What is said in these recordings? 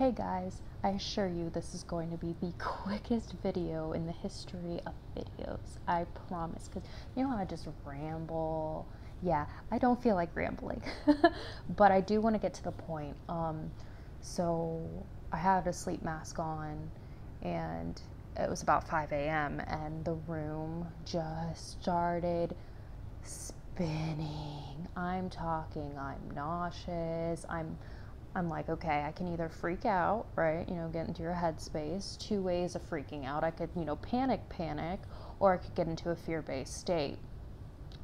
Hey guys, I assure you this is going to be the quickest video in the history of videos. I promise. Because you know how I just ramble? Yeah, I don't feel like rambling. but I do want to get to the point. Um, so I had a sleep mask on and it was about 5 a.m. and the room just started spinning. I'm talking, I'm nauseous, I'm I'm like, okay, I can either freak out, right? You know, get into your headspace. Two ways of freaking out. I could, you know, panic, panic, or I could get into a fear based state.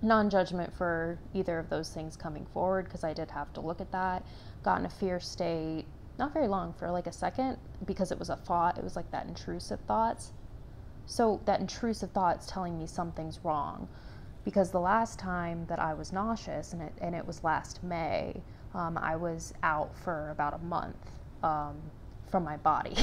Non judgment for either of those things coming forward because I did have to look at that. Got in a fear state, not very long, for like a second, because it was a thought. It was like that intrusive thoughts. So that intrusive thought's telling me something's wrong. Because the last time that I was nauseous, and it, and it was last May, um, I was out for about a month um, from my body.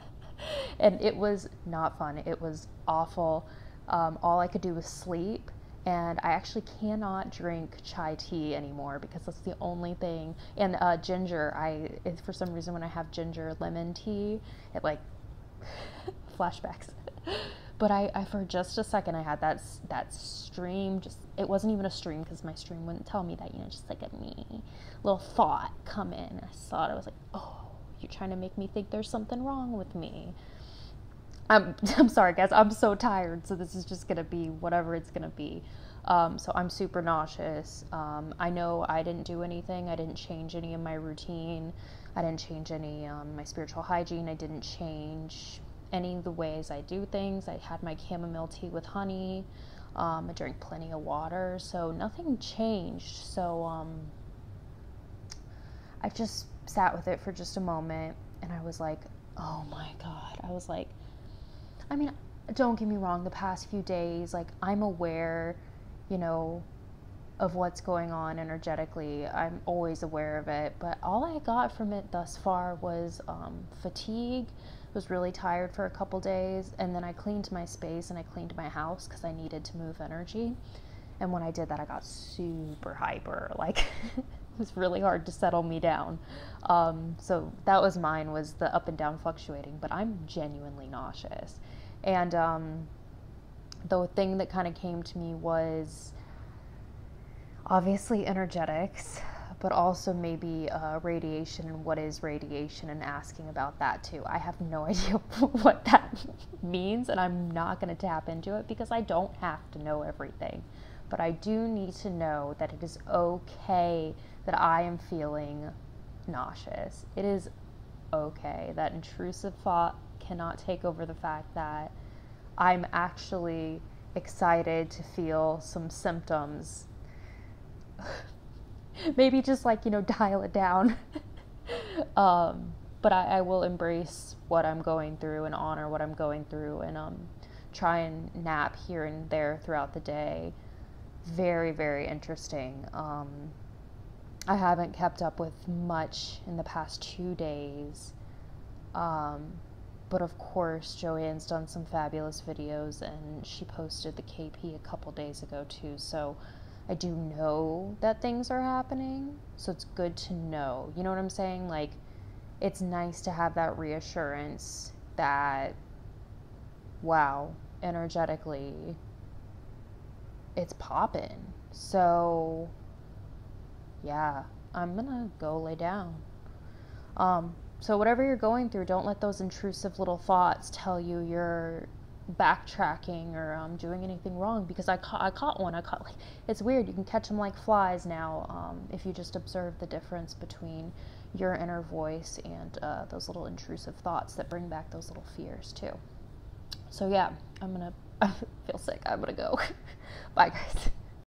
and it was not fun. It was awful. Um, all I could do was sleep. And I actually cannot drink chai tea anymore because that's the only thing. And uh, ginger, I for some reason when I have ginger lemon tea, it like flashbacks. but I, I, for just a second I had that that stream just it wasn't even a stream because my stream wouldn't tell me that you know just like a me little thought come in. I saw it I was like oh you're trying to make me think there's something wrong with me. I'm I'm sorry guys I'm so tired so this is just gonna be whatever it's gonna be. Um, so I'm super nauseous. Um, I know I didn't do anything I didn't change any of my routine I didn't change any um, my spiritual hygiene I didn't change any of the ways I do things. I had my chamomile tea with honey. Um, I drank plenty of water, so nothing changed. So um, I just sat with it for just a moment, and I was like, "Oh my god!" I was like, I mean, don't get me wrong. The past few days, like I'm aware, you know, of what's going on energetically. I'm always aware of it, but all I got from it thus far was um, fatigue was really tired for a couple days and then I cleaned my space and I cleaned my house because I needed to move energy. And when I did that, I got super hyper. Like it was really hard to settle me down. Um, so that was mine was the up and down fluctuating. But I'm genuinely nauseous. And um, the thing that kind of came to me was obviously energetics but also maybe uh, radiation and what is radiation and asking about that too. I have no idea what that means, and I'm not going to tap into it because I don't have to know everything. But I do need to know that it is okay that I am feeling nauseous. It is okay. That intrusive thought cannot take over the fact that I'm actually excited to feel some symptoms maybe just like you know dial it down. Um, but I, I, will embrace what i'm going through and honor what i'm going through and um, try and nap here and there throughout the day. Very very interesting. Um, i haven't kept up with much in the past two days. Um, but of course joanne's done some fabulous videos and she posted the kp a couple days ago too. So I do know that things are happening, so it's good to know. You know what I'm saying? Like, it's nice to have that reassurance that, wow, energetically, it's popping. So, yeah, I'm gonna go lay down. Um, so, whatever you're going through, don't let those intrusive little thoughts tell you you're backtracking or um, doing anything wrong because I caught, I caught one. I caught like it's weird. You can catch them like flies now um, if you just observe the difference between your inner voice and uh, those little intrusive thoughts that bring back those little fears too. So yeah, I'm gonna. I feel sick. I'm gonna go. Bye guys.